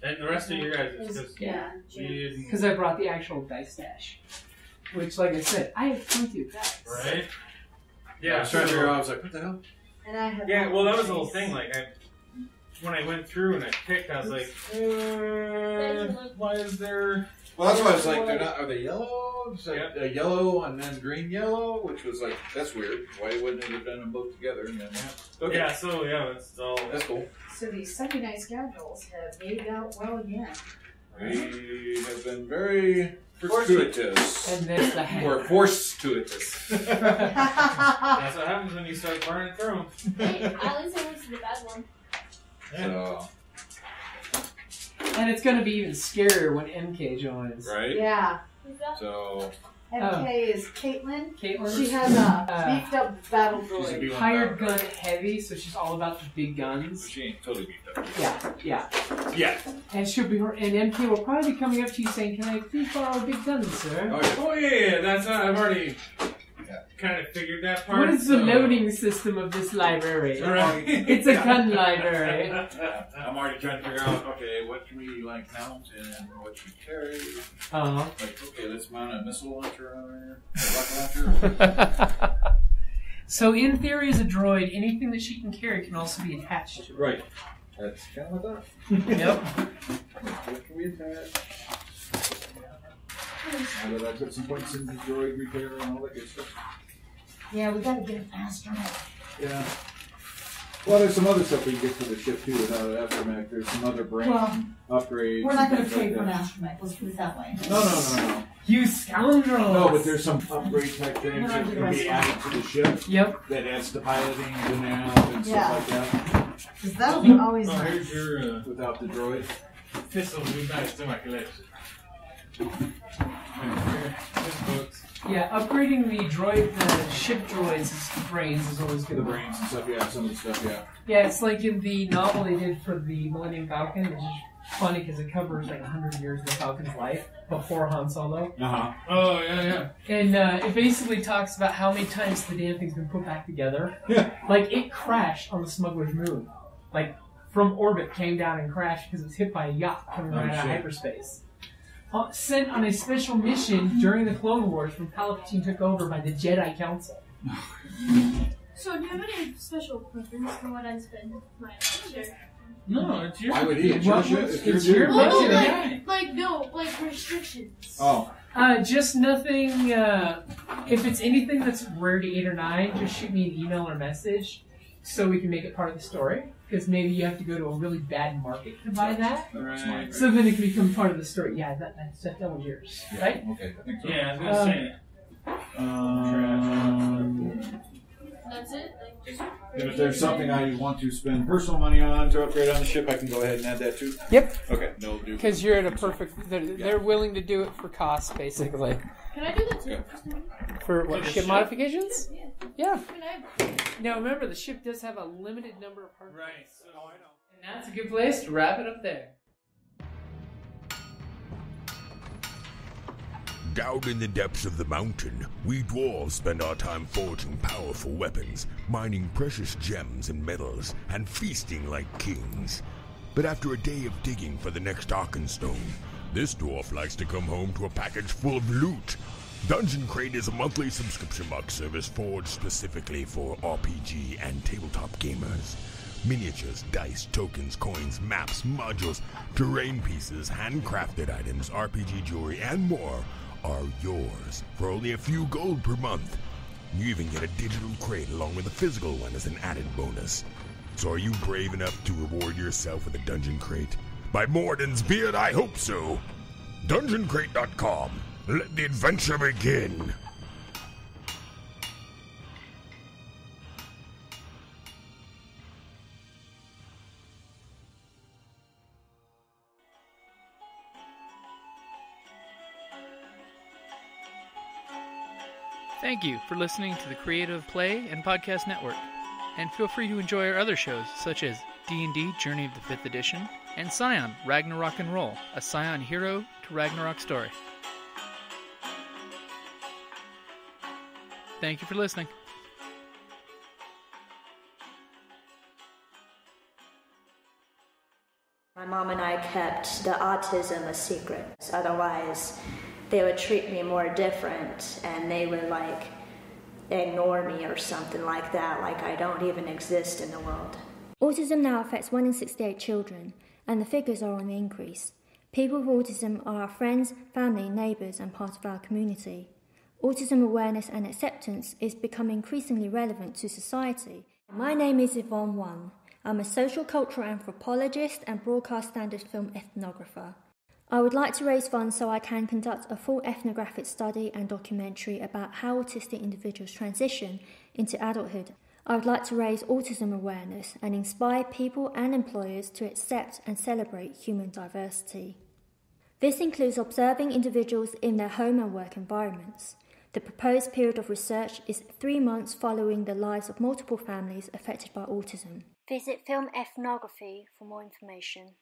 And the rest of you guys is because Yeah. we didn't. Because I brought the actual dice stash. Which, like I said, I have plenty of dice. Right? Yeah, I Yeah. was trying to so- figure out. I was like, what the hell? And I have. Yeah, well, that was dice. the whole thing. Like, I, when I went through and I picked, I was like, uh, why is there? Well, that's why I was like, they're not. Are they yellow? It's like Yeah. uh, yellow and then green yellow, which was like that's weird. Why wouldn't it have done them both together? And then, yeah. Okay. Yeah, so yeah, it's all. That's cool. So these Sunday night scoundrels have made out well again. We have been very Fortuitous. And there's the Or hammer. fortuitous. [LAUGHS] That's what happens when you start burning through them. Hey, at least I went to the bad one. So, And it's gonna be even scarier when MK joins. right? Yeah. So, MK is Caitlin. Caitlin? She has a Uh, beefed up battle she's a droid. B1 hired power. gun heavy, so she's all about the big guns. She ain't totally beat up. Yeah, yeah. Yeah. And she'll be and MK will probably be coming up to you saying, Can I please borrow a big gun, sir? Oh, yeah. Oh yeah, yeah, that's not, I've already kind of figured that part. What is the so- loading system of this library? [LAUGHS] Right. It's a gun library. I'm already trying to figure out, okay, what can we like mount and what should we carry? Uh-huh. Like, okay, let's mount a missile launcher on there, a [LAUGHS] so in theory, as a droid, anything that she can carry can also be attached to it. right. That's kind of what Yep. What can we attach? Now that I put some points in the droid repair and all that good stuff. Yeah, we gotta get an astromech. Yeah. Well, there's some other stuff we can get for the ship too without an astromech. There's some other brain Well, upgrades. We're not and gonna things pay like for an that. astromech. Let's put it that way. No, no, no, no. You scoundrels! No, but there's some upgrade type things that can be added to the ship Yep. that adds to piloting and nav and Yeah. stuff like that Because that'll be always Oh, nice. here's your uh, without the droid. this will be nice to my collection. Just books. Yeah, upgrading the droid, the ship droids' brains is always The good. brains and stuff, yeah, some of the stuff, yeah. Yeah, it's like in the novel they did for the Millennium Falcon, which is funny because it covers like 100 years of the Falcon's life before Han Solo. Uh huh. Oh yeah, yeah. And uh, it basically talks about how many times the damn thing's been put back together. Yeah. Like, it crashed on the smuggler's moon. Like, from orbit came down and crashed because it was hit by a yacht coming Oh, right out of hyperspace. Uh, sent on a special mission during the Clone Wars when Palpatine took over by the Jedi Council. So, do you have any special preference for what I spend my share? No, it's your. Why would he? It's Well, your ship. It's, it's your your ship. Budget, no, like, like, no, like restrictions. Oh, Uh, just nothing. Uh, if it's anything that's rare to eight or nine, just shoot me an email or message so we can make it part of the story. Because maybe you have to go to a really bad market to buy that. Right. mine. So then it can become part of the story. Yeah, that, that's, that was yours, Yeah, right? Okay, I think so. Yeah, I was gonna Um, say. Um, That's it. Like, just and if there's something I want to spend personal money on to upgrade on the ship, I can go ahead and add that too. Yep. Okay, no do. Because you're at a perfect. They're, they're willing to do it for cost, basically. Can I do that too? Yeah. For what ship ship? modifications? Yeah. Yeah. Can I? Now remember, the ship does have a limited number of parts. Right. So, And that's a good place to wrap it up there. Down in the depths of the mountain, we dwarves spend our time forging powerful weapons, mining precious gems and metals, and feasting like kings. But after a day of digging for the next Arkenstone, this dwarf likes to come home to a package full of loot. Dungeon Crate is a monthly subscription box service forged specifically for RPG and tabletop gamers. Miniatures, dice, tokens, coins, maps, modules, terrain pieces, handcrafted items, RPG jewelry, and more are yours for only a few gold per month. You even get a digital crate along with a physical one as an added bonus. So are you brave enough to reward yourself with a dungeon crate? By Moradin's beard, I hope so. DungeonCrate.com. Let the adventure begin. Thank you for listening to the Creative Play and Podcast Network. And feel free to enjoy our other shows such as D&D Journey of the 5th Edition and Scion Ragnarok and Roll, a Scion hero to Ragnarok story. Thank you for listening. My mom and I kept the autism a secret. Otherwise, they would treat me more different and they would like ignore me or something like that, like I don't even exist in the world. Autism now affects 1 in 68 children, and the figures are on the increase. People with autism are our friends, family, neighbours, and part of our community. Autism awareness and acceptance is becoming increasingly relevant to society. My name is Yvonne Wan. I'm a social cultural anthropologist and broadcast standards film ethnographer. I would like to raise funds so I can conduct a full ethnographic study and documentary about how autistic individuals transition into adulthood. I would like to raise autism awareness and inspire people and employers to accept and celebrate human diversity. This includes observing individuals in their home and work environments. The proposed period of research is three months following the lives of multiple families affected by autism. Visit Film Ethnography for more information.